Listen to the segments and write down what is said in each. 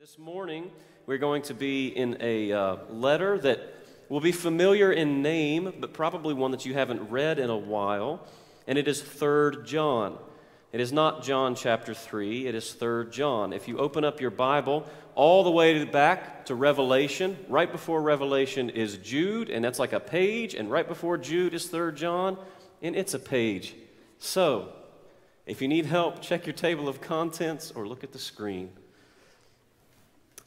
This morning, we're going to be in a uh, letter that will be familiar in name, but probably one that you haven't read in a while, and it is 3rd John. It is not John chapter 3, it is 3rd John. If you open up your Bible all the way to the back to Revelation, right before Revelation is Jude, and that's like a page, and right before Jude is 3rd John, and it's a page. So, if you need help, check your table of contents or look at the screen.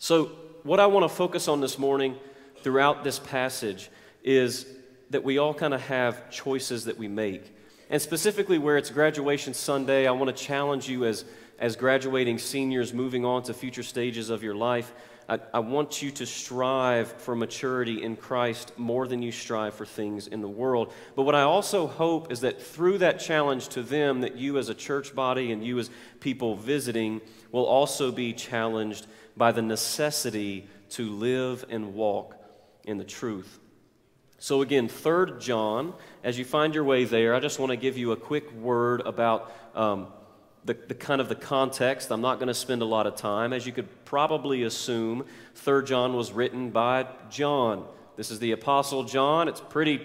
So, what I want to focus on this morning throughout this passage is that we all kind of have choices that we make. And specifically, where it's graduation Sunday, I want to challenge you as, as graduating seniors moving on to future stages of your life. I, I want you to strive for maturity in Christ more than you strive for things in the world. But what I also hope is that through that challenge to them, that you as a church body and you as people visiting will also be challenged by the necessity to live and walk in the truth. So, again, 3rd John, as you find your way there, I just want to give you a quick word about um, the, the kind of the context. I'm not going to spend a lot of time. As you could probably assume, 3rd John was written by John. This is the Apostle John. It's pretty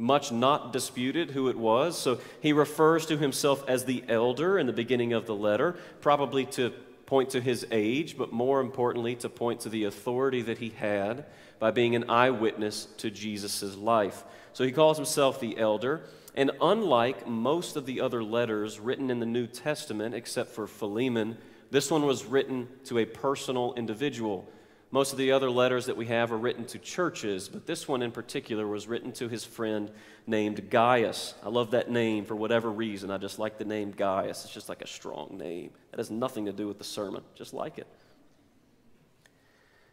much not disputed who it was. So he refers to himself as the elder in the beginning of the letter, probably to point to his age, but more importantly, to point to the authority that he had by being an eyewitness to Jesus' life. So he calls himself the elder. And unlike most of the other letters written in the New Testament, except for Philemon, this one was written to a personal individual. Most of the other letters that we have are written to churches, but this one in particular was written to his friend named Gaius. I love that name for whatever reason. I just like the name Gaius. It's just like a strong name. That has nothing to do with the sermon, just like it.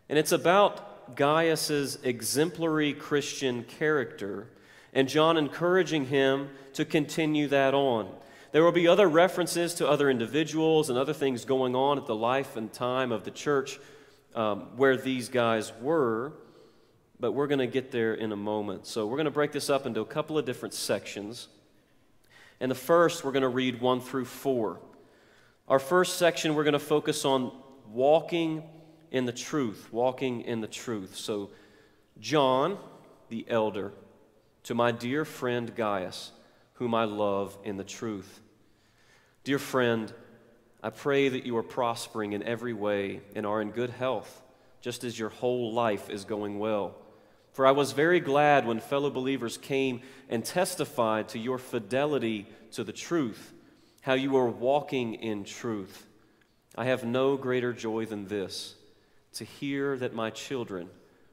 And it's about Gaius's exemplary Christian character and John encouraging him to continue that on. There will be other references to other individuals and other things going on at the life and time of the church um, where these guys were, but we're going to get there in a moment. So we're going to break this up into a couple of different sections. And the first, we're going to read 1 through 4. Our first section, we're going to focus on walking in the truth, walking in the truth. So, John, the elder, to my dear friend Gaius, whom I love in the truth. Dear friend, I pray that you are prospering in every way and are in good health, just as your whole life is going well. For I was very glad when fellow believers came and testified to your fidelity to the truth, how you are walking in truth. I have no greater joy than this to hear that my children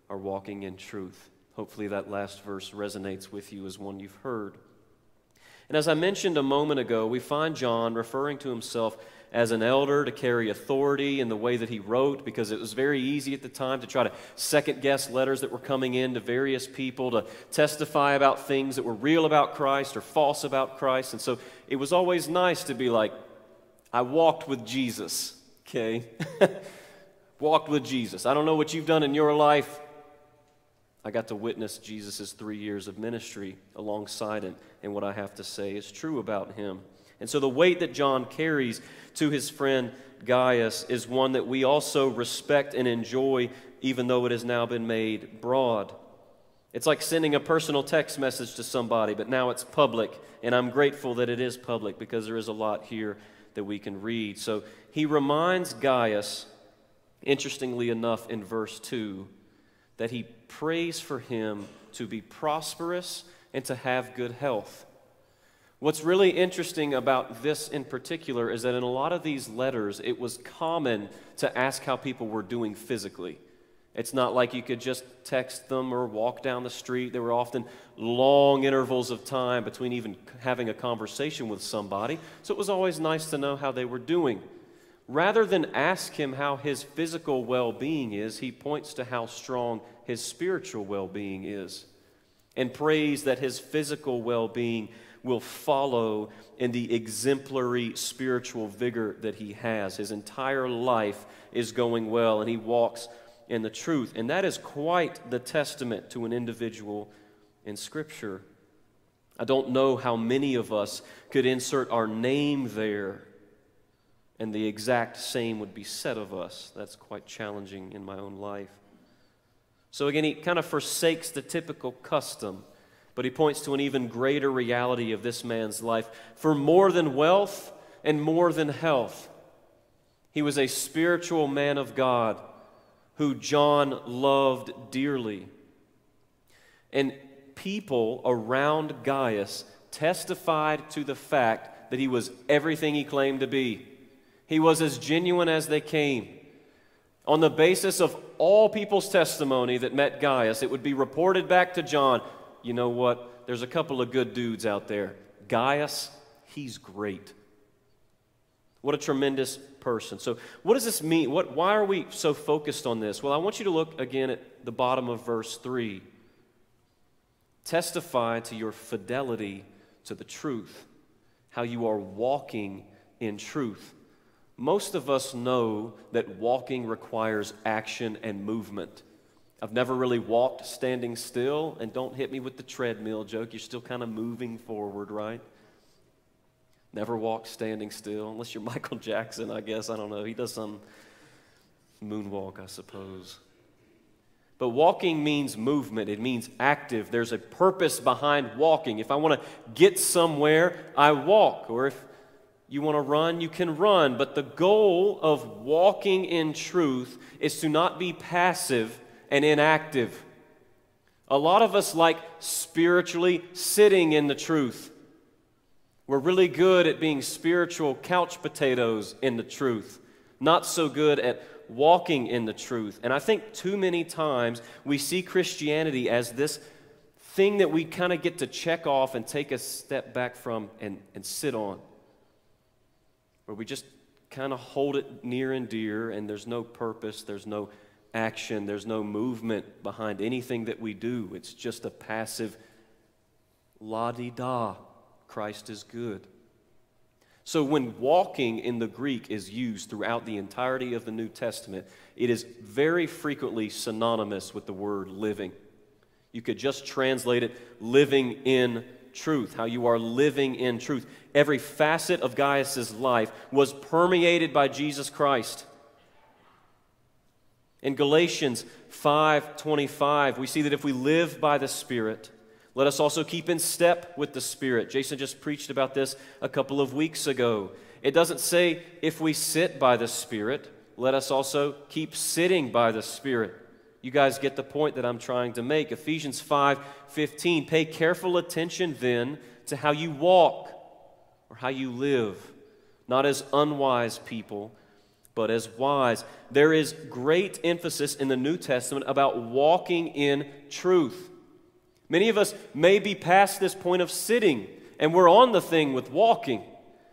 are walking in truth. Hopefully, that last verse resonates with you as one you've heard. And as I mentioned a moment ago, we find John referring to himself as an elder to carry authority in the way that he wrote because it was very easy at the time to try to second guess letters that were coming in to various people to testify about things that were real about Christ or false about Christ. And so it was always nice to be like, I walked with Jesus, okay? walked with Jesus. I don't know what you've done in your life. I got to witness Jesus' three years of ministry alongside it, and what I have to say is true about him. And so the weight that John carries to his friend Gaius is one that we also respect and enjoy, even though it has now been made broad. It's like sending a personal text message to somebody, but now it's public, and I'm grateful that it is public because there is a lot here that we can read. So he reminds Gaius, interestingly enough, in verse 2, that he prays for him to be prosperous and to have good health. What's really interesting about this in particular is that in a lot of these letters, it was common to ask how people were doing physically. It's not like you could just text them or walk down the street. There were often long intervals of time between even having a conversation with somebody. So it was always nice to know how they were doing. Rather than ask him how his physical well being is, he points to how strong his spiritual well being is and prays that his physical well being will follow in the exemplary spiritual vigor that he has. His entire life is going well, and he walks in the truth. And that is quite the testament to an individual in Scripture. I don't know how many of us could insert our name there and the exact same would be said of us. That's quite challenging in my own life. So again, he kind of forsakes the typical custom, but he points to an even greater reality of this man's life. For more than wealth and more than health, he was a spiritual man of God who John loved dearly. And people around Gaius testified to the fact that he was everything he claimed to be. He was as genuine as they came. On the basis of all people's testimony that met Gaius, it would be reported back to John you know what? There's a couple of good dudes out there. Gaius, he's great. What a tremendous person. So, what does this mean? What, why are we so focused on this? Well, I want you to look again at the bottom of verse 3. Testify to your fidelity to the truth, how you are walking in truth. Most of us know that walking requires action and movement. I've never really walked standing still, and don't hit me with the treadmill joke. You're still kind of moving forward, right? Never walked standing still, unless you're Michael Jackson, I guess. I don't know. He does some moonwalk, I suppose. But walking means movement, it means active. There's a purpose behind walking. If I want to get somewhere, I walk. Or if you want to run, you can run. But the goal of walking in truth is to not be passive and inactive. A lot of us like spiritually sitting in the truth. We're really good at being spiritual couch potatoes in the truth, not so good at walking in the truth. And I think too many times we see Christianity as this thing that we kind of get to check off and take a step back from and, and sit on, where we just kind of hold it near and dear, and there's no purpose, there's no action, there's no movement behind anything that we do. It's just a passive la di da. Christ is good. So, when walking in the Greek is used throughout the entirety of the New Testament, it is very frequently synonymous with the word living. You could just translate it living in truth, how you are living in truth. Every facet of Gaius's life was permeated by Jesus Christ. In Galatians 5:25, we see that if we live by the Spirit, let us also keep in step with the Spirit. Jason just preached about this a couple of weeks ago. It doesn't say if we sit by the Spirit, let us also keep sitting by the Spirit. You guys get the point that I'm trying to make. Ephesians 5:15. Pay careful attention then to how you walk or how you live, not as unwise people, but as wise. There is great emphasis in the New Testament about walking in truth. Many of us may be past this point of sitting, and we're on the thing with walking,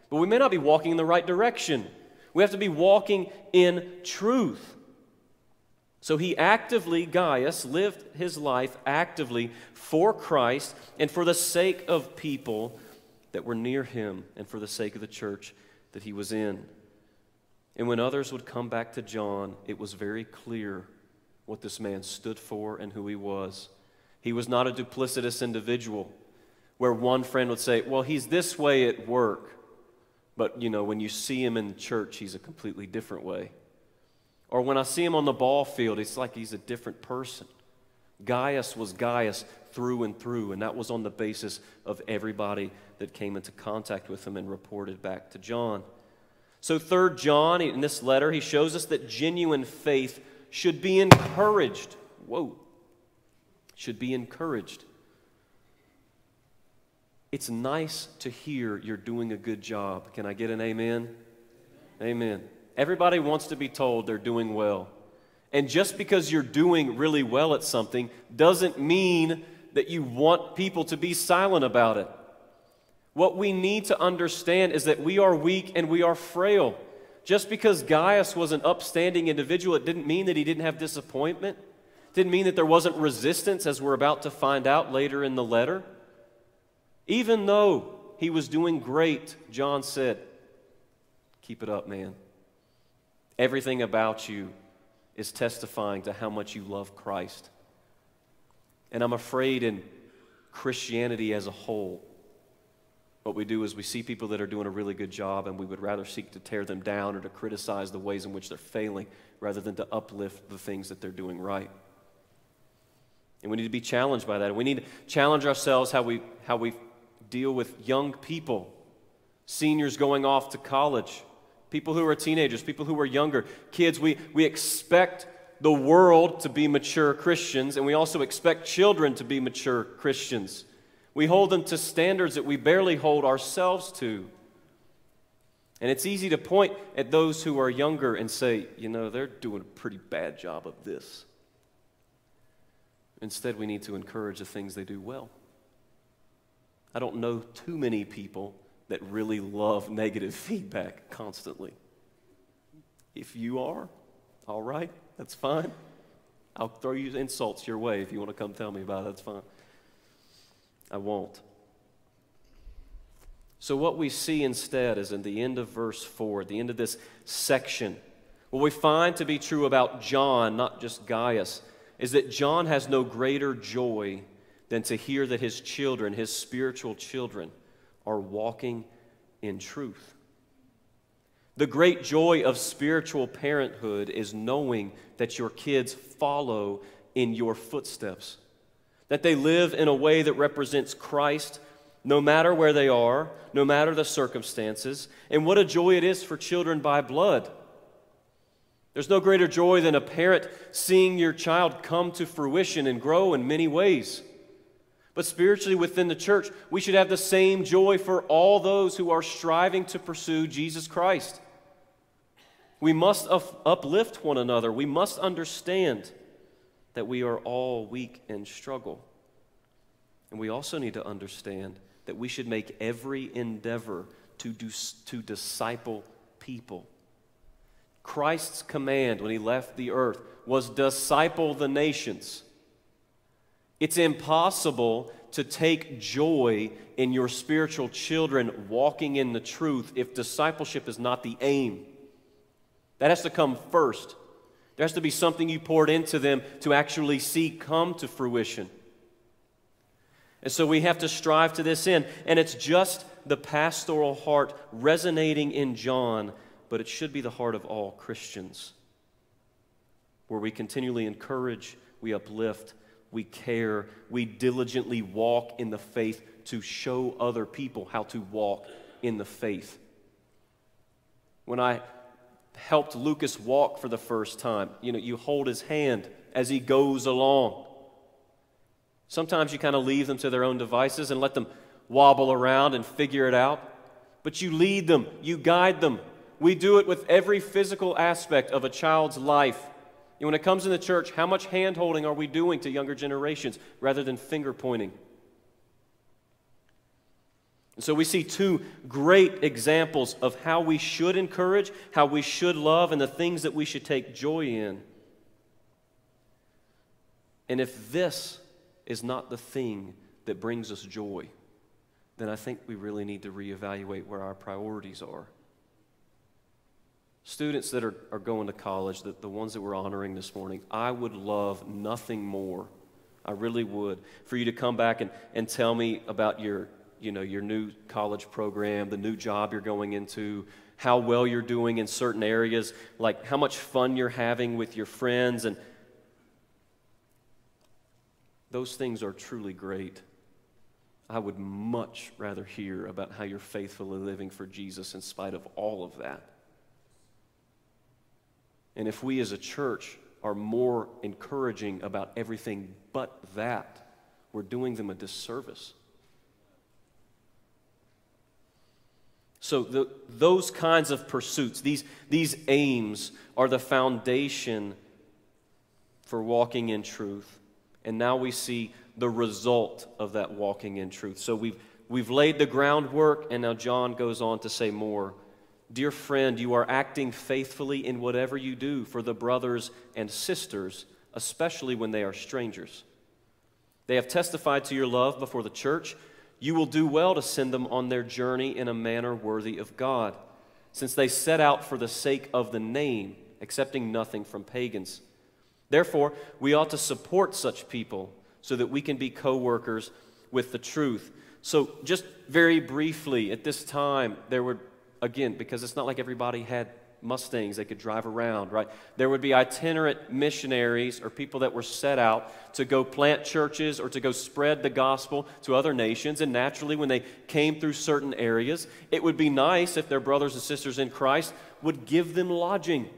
but we may not be walking in the right direction. We have to be walking in truth. So he actively, Gaius, lived his life actively for Christ and for the sake of people that were near him and for the sake of the church that he was in. And when others would come back to John, it was very clear what this man stood for and who he was. He was not a duplicitous individual where one friend would say, Well, he's this way at work, but you know, when you see him in church, he's a completely different way. Or when I see him on the ball field, it's like he's a different person. Gaius was Gaius through and through, and that was on the basis of everybody that came into contact with him and reported back to John. So, third John, in this letter, he shows us that genuine faith should be encouraged. Whoa should be encouraged. It's nice to hear you're doing a good job. Can I get an amen? Amen. Everybody wants to be told they're doing well. And just because you're doing really well at something doesn't mean that you want people to be silent about it. What we need to understand is that we are weak and we are frail. Just because Gaius was an upstanding individual, it didn't mean that he didn't have disappointment. Didn't mean that there wasn't resistance, as we're about to find out later in the letter. Even though he was doing great, John said, Keep it up, man. Everything about you is testifying to how much you love Christ. And I'm afraid in Christianity as a whole, What we do is we see people that are doing a really good job and we would rather seek to tear them down or to criticize the ways in which they're failing rather than to uplift the things that they're doing right. And we need to be challenged by that. We need to challenge ourselves how we, how we deal with young people, seniors going off to college, people who are teenagers, people who are younger, kids. We, we expect the world to be mature Christians, and we also expect children to be mature Christians. We hold them to standards that we barely hold ourselves to. And it's easy to point at those who are younger and say, you know, they're doing a pretty bad job of this. Instead, we need to encourage the things they do well. I don't know too many people that really love negative feedback constantly. If you are, all right, that's fine. I'll throw you insults your way if you want to come tell me about it, that's fine. I won't. So, what we see instead is in the end of verse 4, the end of this section, what we find to be true about John, not just Gaius, is that John has no greater joy than to hear that his children, his spiritual children, are walking in truth. The great joy of spiritual parenthood is knowing that your kids follow in your footsteps that they live in a way that represents Christ no matter where they are, no matter the circumstances. And what a joy it is for children by blood. There's no greater joy than a parent seeing your child come to fruition and grow in many ways. But spiritually, within the church, we should have the same joy for all those who are striving to pursue Jesus Christ. We must uplift one another. We must understand that we are all weak and struggle. And we also need to understand that we should make every endeavor to, do, to disciple people. Christ's command when he left the earth was disciple the nations. It's impossible to take joy in your spiritual children walking in the truth if discipleship is not the aim. That has to come first. There has to be something you poured into them to actually see come to fruition. And so we have to strive to this end. And it's just the pastoral heart resonating in John, but it should be the heart of all Christians, where we continually encourage, we uplift, we care, we diligently walk in the faith to show other people how to walk in the faith. When I helped Lucas walk for the first time. You know, you hold his hand as he goes along. Sometimes you kind of leave them to their own devices and let them wobble around and figure it out. But you lead them, you guide them. We do it with every physical aspect of a child's life. And when it comes in the church, how much hand holding are we doing to younger generations rather than finger pointing? And so we see two great examples of how we should encourage, how we should love, and the things that we should take joy in. And if this is not the thing that brings us joy, then I think we really need to reevaluate where our priorities are. Students that are, are going to college, the, the ones that we're honoring this morning, I would love nothing more. I really would. For you to come back and, and tell me about your, you know, your new college program, the new job you're going into, how well you're doing in certain areas, like how much fun you're having with your friends. And those things are truly great. I would much rather hear about how you're faithfully living for Jesus in spite of all of that. And if we as a church are more encouraging about everything but that, we're doing them a disservice. So, the, those kinds of pursuits, these, these aims, are the foundation for walking in truth. And now we see the result of that walking in truth. So, we've, we've laid the groundwork, and now John goes on to say more. Dear friend, you are acting faithfully in whatever you do for the brothers and sisters, especially when they are strangers. They have testified to your love before the church you will do well to send them on their journey in a manner worthy of God, since they set out for the sake of the name, accepting nothing from pagans. Therefore, we ought to support such people so that we can be co workers with the truth. So, just very briefly, at this time, there were, again, because it's not like everybody had Mustangs they could drive around, right? There would be itinerant missionaries or people that were set out to go plant churches or to go spread the gospel to other nations. And naturally, when they came through certain areas, it would be nice if their brothers and sisters in Christ would give them lodging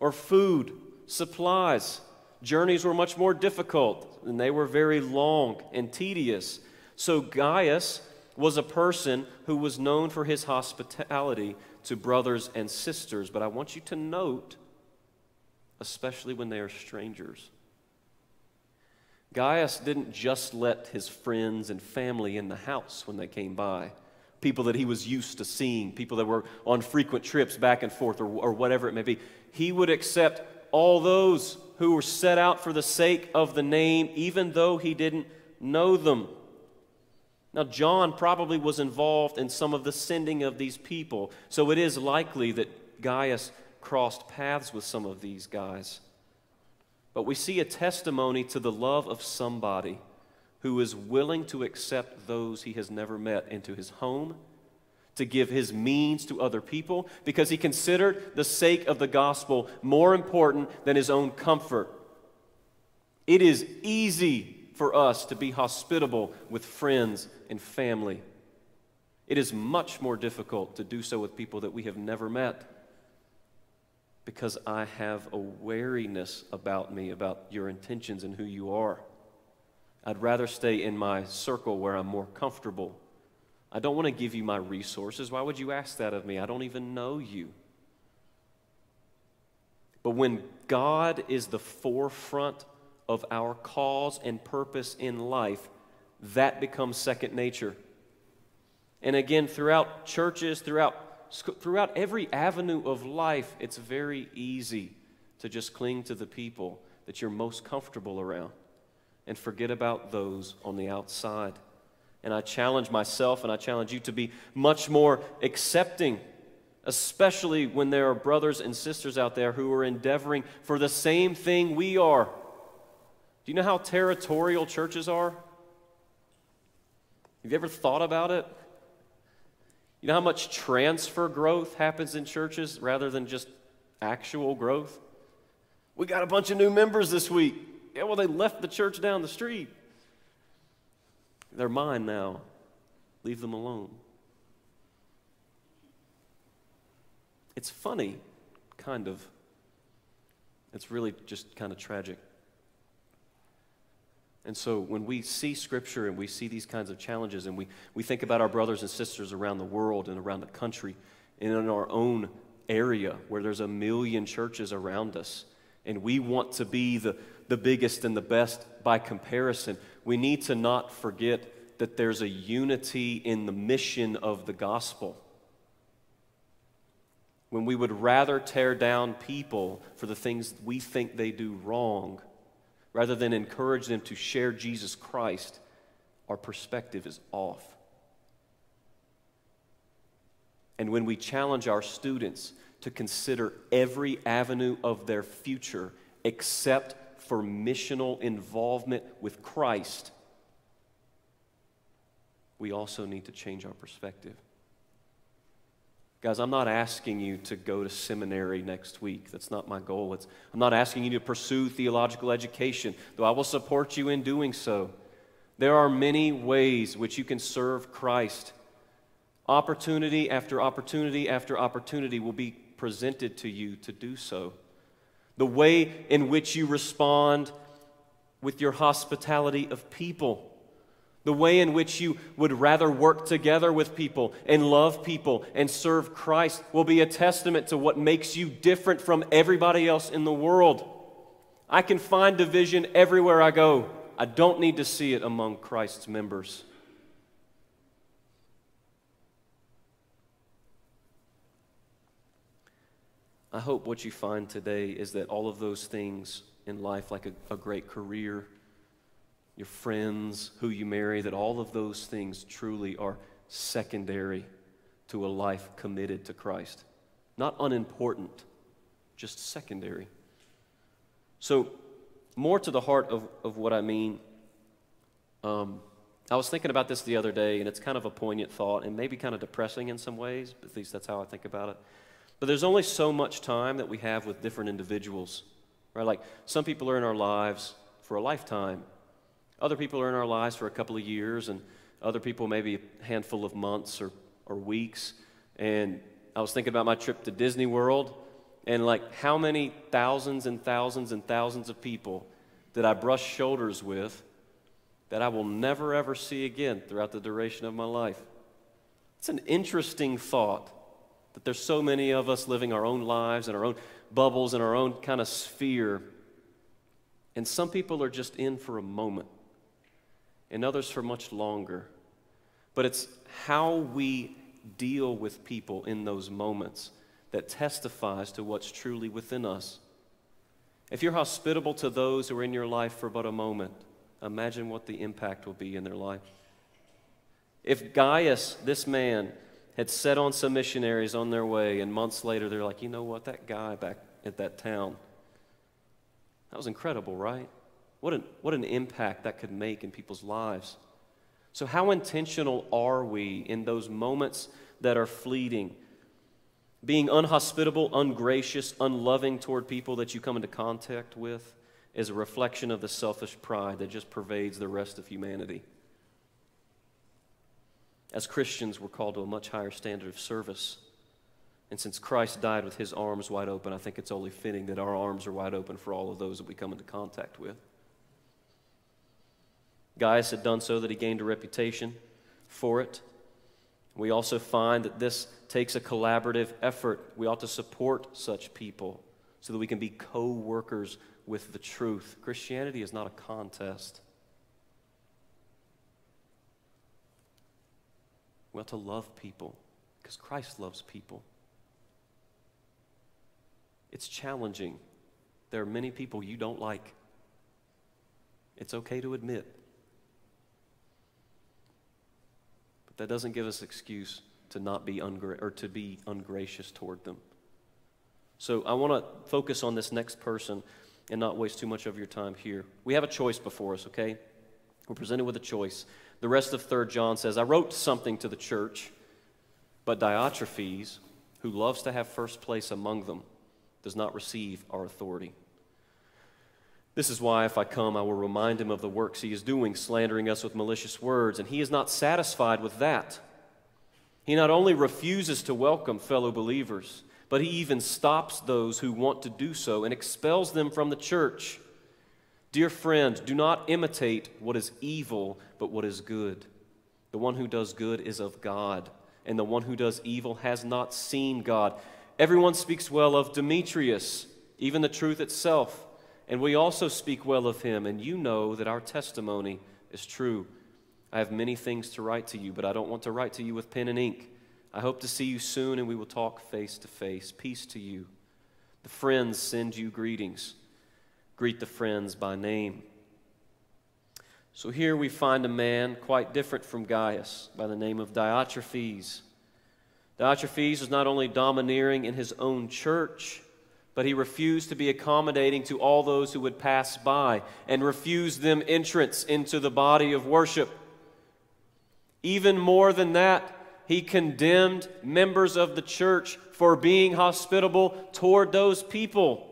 or food, supplies. Journeys were much more difficult and they were very long and tedious. So Gaius was a person who was known for his hospitality to brothers and sisters, but I want you to note, especially when they are strangers, Gaius didn't just let his friends and family in the house when they came by, people that he was used to seeing, people that were on frequent trips back and forth, or, or whatever it may be. He would accept all those who were set out for the sake of the name, even though he didn't know them. Now, John probably was involved in some of the sending of these people, so it is likely that Gaius crossed paths with some of these guys. But we see a testimony to the love of somebody who is willing to accept those he has never met into his home, to give his means to other people, because he considered the sake of the gospel more important than his own comfort. It is easy for us to be hospitable with friends and family. It is much more difficult to do so with people that we have never met because I have a wariness about me, about your intentions and who you are. I'd rather stay in my circle where I'm more comfortable. I don't want to give you my resources. Why would you ask that of me? I don't even know you. But when God is the forefront of our cause and purpose in life, that becomes second nature. And again, throughout churches, throughout, throughout every avenue of life, it's very easy to just cling to the people that you're most comfortable around and forget about those on the outside. And I challenge myself and I challenge you to be much more accepting, especially when there are brothers and sisters out there who are endeavoring for the same thing we are. Do you know how territorial churches are? Have you ever thought about it? You know how much transfer growth happens in churches rather than just actual growth? We got a bunch of new members this week. Yeah, well, they left the church down the street. They're mine now. Leave them alone. It's funny, kind of. It's really just kind of tragic. And so when we see Scripture and we see these kinds of challenges and we, we think about our brothers and sisters around the world and around the country and in our own area where there's a million churches around us, and we want to be the, the biggest and the best by comparison, we need to not forget that there's a unity in the mission of the gospel. When we would rather tear down people for the things we think they do wrong rather than encourage them to share Jesus Christ, our perspective is off. And when we challenge our students to consider every avenue of their future except for missional involvement with Christ, we also need to change our perspective. Guys, I'm not asking you to go to seminary next week. That's not my goal. It's, I'm not asking you to pursue theological education, though I will support you in doing so. There are many ways which you can serve Christ. Opportunity after opportunity after opportunity will be presented to you to do so. The way in which you respond with your hospitality of people the way in which you would rather work together with people and love people and serve Christ will be a testament to what makes you different from everybody else in the world. I can find division everywhere I go. I don't need to see it among Christ's members. I hope what you find today is that all of those things in life, like a, a great career, your friends, who you marry, that all of those things truly are secondary to a life committed to Christ. Not unimportant, just secondary. So, more to the heart of, of what I mean, um, I was thinking about this the other day, and it's kind of a poignant thought and maybe kind of depressing in some ways, at least that's how I think about it. But there's only so much time that we have with different individuals, right? Like some people are in our lives for a lifetime, other people are in our lives for a couple of years, and other people maybe a handful of months or, or weeks. And I was thinking about my trip to Disney World, and like how many thousands and thousands and thousands of people that I brush shoulders with that I will never ever see again throughout the duration of my life? It's an interesting thought that there's so many of us living our own lives and our own bubbles and our own kind of sphere. And some people are just in for a moment, and others for much longer. But it's how we deal with people in those moments that testifies to what's truly within us. If you're hospitable to those who are in your life for but a moment, imagine what the impact will be in their life. If Gaius, this man, had set on some missionaries on their way, and months later they're like, you know what, that guy back at that town, that was incredible, right? What an, what an impact that could make in people's lives. So, how intentional are we in those moments that are fleeting? Being unhospitable, ungracious, unloving toward people that you come into contact with is a reflection of the selfish pride that just pervades the rest of humanity. As Christians, we're called to a much higher standard of service. And since Christ died with his arms wide open, I think it's only fitting that our arms are wide open for all of those that we come into contact with. Gaius had done so that he gained a reputation for it. We also find that this takes a collaborative effort. We ought to support such people so that we can be co workers with the truth. Christianity is not a contest. We ought to love people because Christ loves people. It's challenging. There are many people you don't like. It's okay to admit. But that doesn't give us excuse to not be ungra- or to be ungracious toward them. So I want to focus on this next person and not waste too much of your time here. We have a choice before us, okay? We're presented with a choice. The rest of 3 John says, I wrote something to the church, but Diotrephes, who loves to have first place among them, does not receive our authority. This is why, if I come, I will remind him of the works he is doing, slandering us with malicious words. And he is not satisfied with that. He not only refuses to welcome fellow believers, but he even stops those who want to do so and expels them from the church. Dear friend, do not imitate what is evil, but what is good. The one who does good is of God, and the one who does evil has not seen God. Everyone speaks well of Demetrius, even the truth itself. And we also speak well of him, and you know that our testimony is true. I have many things to write to you, but I don't want to write to you with pen and ink. I hope to see you soon, and we will talk face to face. Peace to you. The friends send you greetings. Greet the friends by name. So here we find a man quite different from Gaius by the name of Diotrephes. Diotrephes was not only domineering in his own church, but he refused to be accommodating to all those who would pass by and refused them entrance into the body of worship. Even more than that, he condemned members of the church for being hospitable toward those people.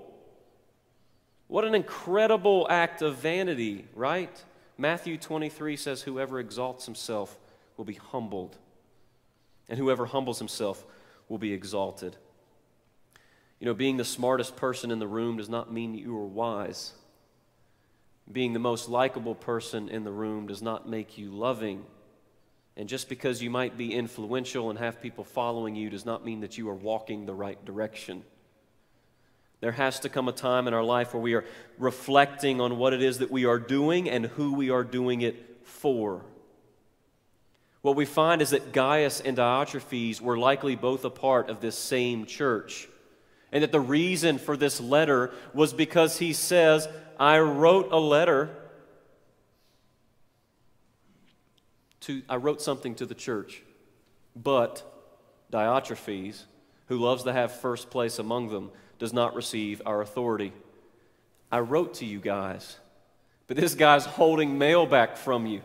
What an incredible act of vanity, right? Matthew 23 says, Whoever exalts himself will be humbled, and whoever humbles himself will be exalted. You know, being the smartest person in the room does not mean that you are wise. Being the most likable person in the room does not make you loving. And just because you might be influential and have people following you does not mean that you are walking the right direction. There has to come a time in our life where we are reflecting on what it is that we are doing and who we are doing it for. What we find is that Gaius and Diotrephes were likely both a part of this same church. And that the reason for this letter was because he says, I wrote a letter to, I wrote something to the church, but Diotrephes, who loves to have first place among them, does not receive our authority. I wrote to you guys, but this guy's holding mail back from you.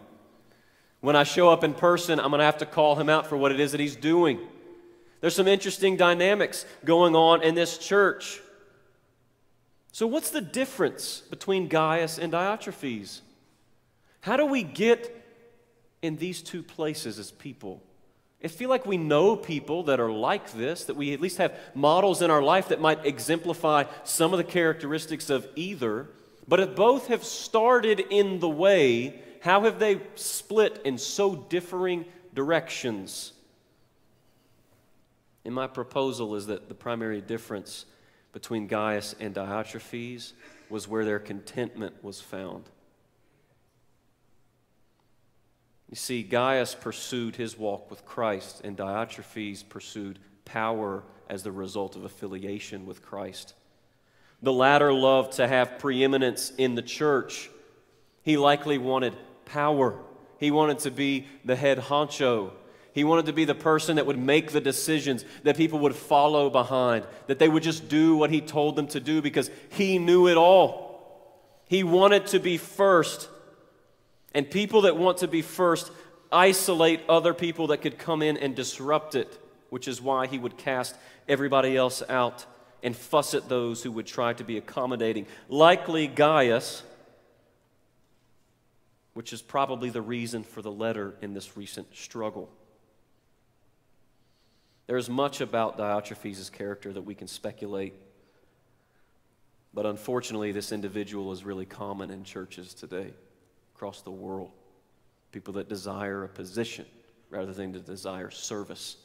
When I show up in person, I'm going to have to call him out for what it is that he's doing. There's some interesting dynamics going on in this church. So, what's the difference between Gaius and Diotrephes? How do we get in these two places as people? I feel like we know people that are like this, that we at least have models in our life that might exemplify some of the characteristics of either. But if both have started in the way, how have they split in so differing directions? And my proposal is that the primary difference between Gaius and Diotrephes was where their contentment was found. You see, Gaius pursued his walk with Christ, and Diotrephes pursued power as the result of affiliation with Christ. The latter loved to have preeminence in the church. He likely wanted power. He wanted to be the head honcho. He wanted to be the person that would make the decisions, that people would follow behind, that they would just do what he told them to do because he knew it all. He wanted to be first. And people that want to be first isolate other people that could come in and disrupt it, which is why he would cast everybody else out and fuss at those who would try to be accommodating. Likely Gaius, which is probably the reason for the letter in this recent struggle. There's much about Diotrephes' character that we can speculate, but unfortunately, this individual is really common in churches today across the world. People that desire a position rather than to desire service.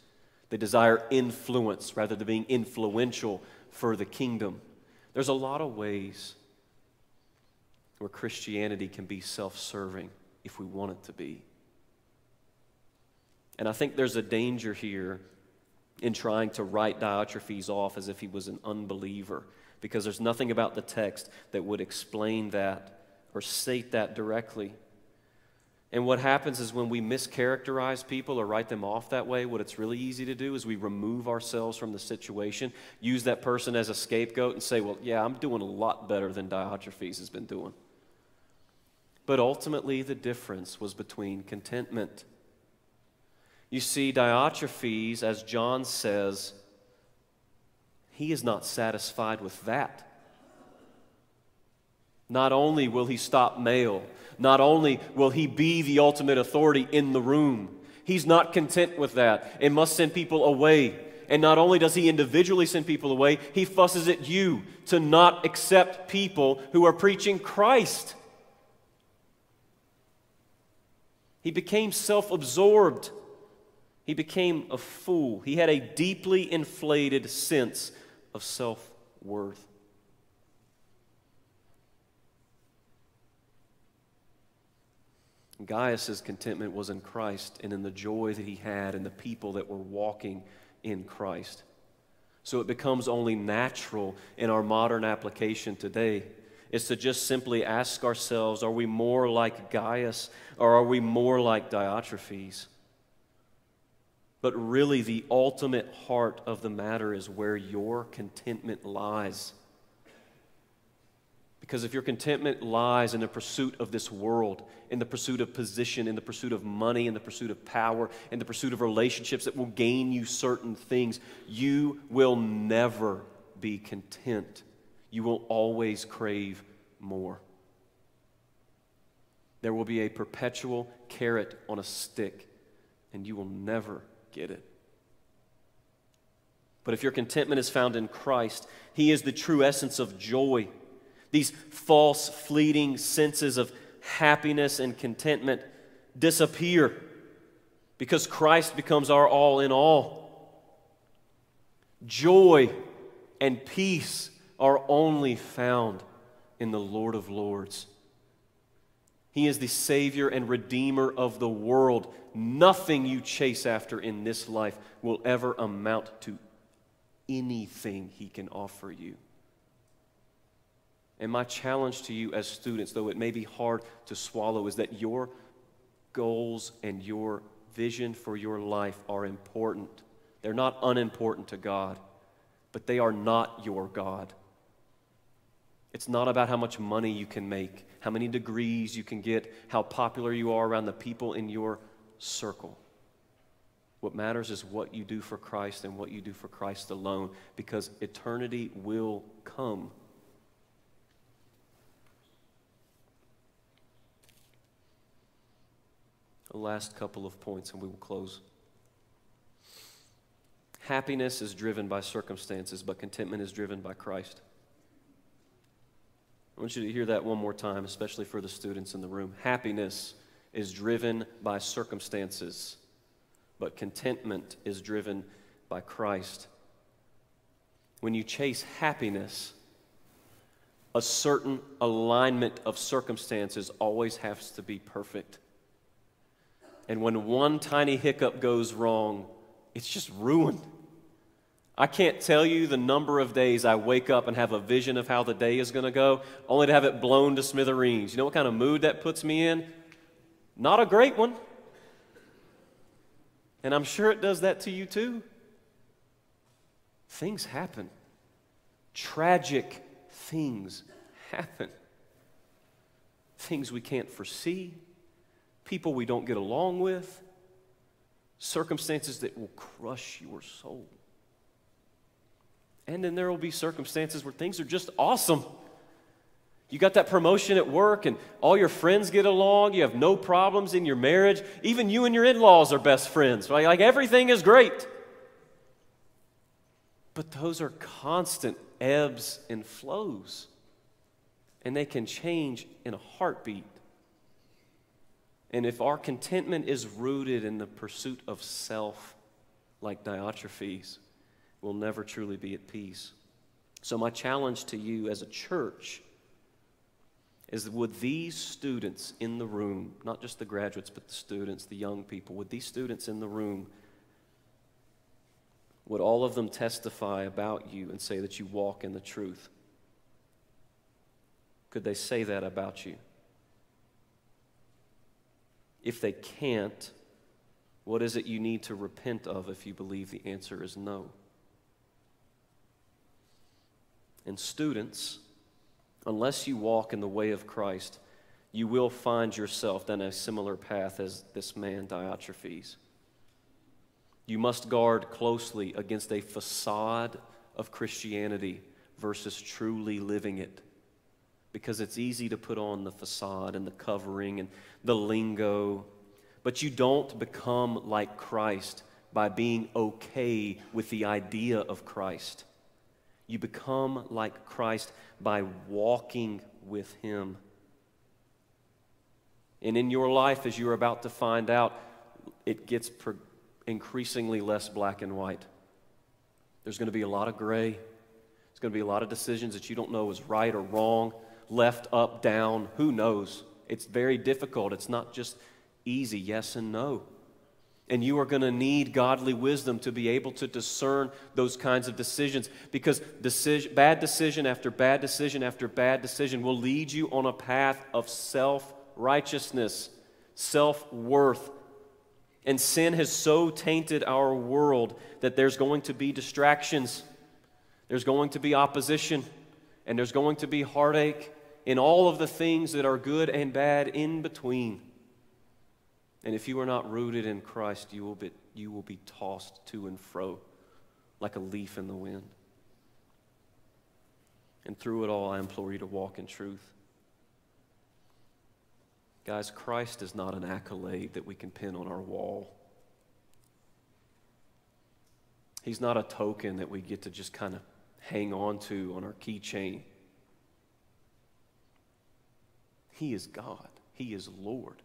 They desire influence rather than being influential for the kingdom. There's a lot of ways where Christianity can be self serving if we want it to be. And I think there's a danger here in trying to write Diotrephes off as if he was an unbeliever, because there's nothing about the text that would explain that or state that directly. And what happens is when we mischaracterize people or write them off that way, what it's really easy to do is we remove ourselves from the situation, use that person as a scapegoat, and say, well, yeah, I'm doing a lot better than Diotrephes has been doing. But ultimately, the difference was between contentment. You see, Diotrephes, as John says, he is not satisfied with that. Not only will he stop mail, not only will he be the ultimate authority in the room, he's not content with that and must send people away. And not only does he individually send people away, he fusses at you to not accept people who are preaching Christ. He became self absorbed. He became a fool. He had a deeply inflated sense of self worth. Gaius' contentment was in Christ and in the joy that he had and the people that were walking in Christ. So it becomes only natural in our modern application today is to just simply ask ourselves are we more like Gaius or are we more like Diotrephes? But really, the ultimate heart of the matter is where your contentment lies. Because if your contentment lies in the pursuit of this world, in the pursuit of position, in the pursuit of money, in the pursuit of power, in the pursuit of relationships that will gain you certain things, you will never be content. You will always crave more. There will be a perpetual carrot on a stick, and you will never get it. But if your contentment is found in Christ, He is the true essence of joy these false, fleeting senses of happiness and contentment disappear because Christ becomes our all in all. Joy and peace are only found in the Lord of Lords. He is the Savior and Redeemer of the world. Nothing you chase after in this life will ever amount to anything He can offer you. And my challenge to you as students, though it may be hard to swallow, is that your goals and your vision for your life are important. They're not unimportant to God, but they are not your God. It's not about how much money you can make, how many degrees you can get, how popular you are around the people in your circle. What matters is what you do for Christ and what you do for Christ alone, because eternity will come. The last couple of points, and we will close. Happiness is driven by circumstances, but contentment is driven by Christ. I want you to hear that one more time, especially for the students in the room. Happiness is driven by circumstances, but contentment is driven by Christ. When you chase happiness, a certain alignment of circumstances always has to be perfect. And when one tiny hiccup goes wrong, it's just ruined. I can't tell you the number of days I wake up and have a vision of how the day is going to go, only to have it blown to smithereens. You know what kind of mood that puts me in? Not a great one. And I'm sure it does that to you too. Things happen. Tragic things happen. Things we can't foresee, people we don't get along with, circumstances that will crush your soul. And then there will be circumstances where things are just awesome. You got that promotion at work, and all your friends get along. You have no problems in your marriage. Even you and your in laws are best friends. Right? Like everything is great. But those are constant ebbs and flows, and they can change in a heartbeat. And if our contentment is rooted in the pursuit of self, like Diotrephes, will never truly be at peace. So, my challenge to you as a church is would these students in the room, not just the graduates, but the students, the young people, would these students in the room, would all of them testify about you and say that you walk in the truth? Could they say that about you? If they can't, what is it you need to repent of if you believe the answer is no? And students, unless you walk in the way of Christ, you will find yourself down a similar path as this man Diotrephes. You must guard closely against a facade of Christianity versus truly living it. Because it's easy to put on the facade and the covering and the lingo, but you don't become like Christ by being okay with the idea of Christ. You become like Christ by walking with Him. And in your life, as you're about to find out, it gets pro- increasingly less black and white. There's going to be a lot of gray. There's going to be a lot of decisions that you don't know is right or wrong, left, up, down. Who knows? It's very difficult. It's not just easy yes and no. And you are going to need godly wisdom to be able to discern those kinds of decisions because decision, bad decision after bad decision after bad decision will lead you on a path of self righteousness, self worth. And sin has so tainted our world that there's going to be distractions, there's going to be opposition, and there's going to be heartache in all of the things that are good and bad in between. And if you are not rooted in Christ, you will be, you will be tossed to and fro like a leaf in the wind. And through it all, I implore you to walk in truth. Guys, Christ is not an accolade that we can pin on our wall. He's not a token that we get to just kind of hang on to on our keychain. He is God, He is Lord.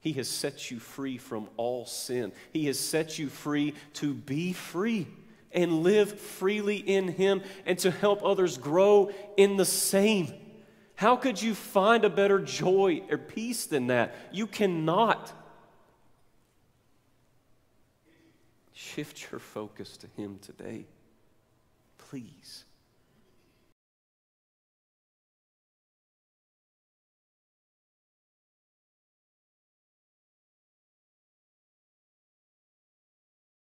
He has set you free from all sin. He has set you free to be free and live freely in Him and to help others grow in the same. How could you find a better joy or peace than that? You cannot. Shift your focus to Him today. Please.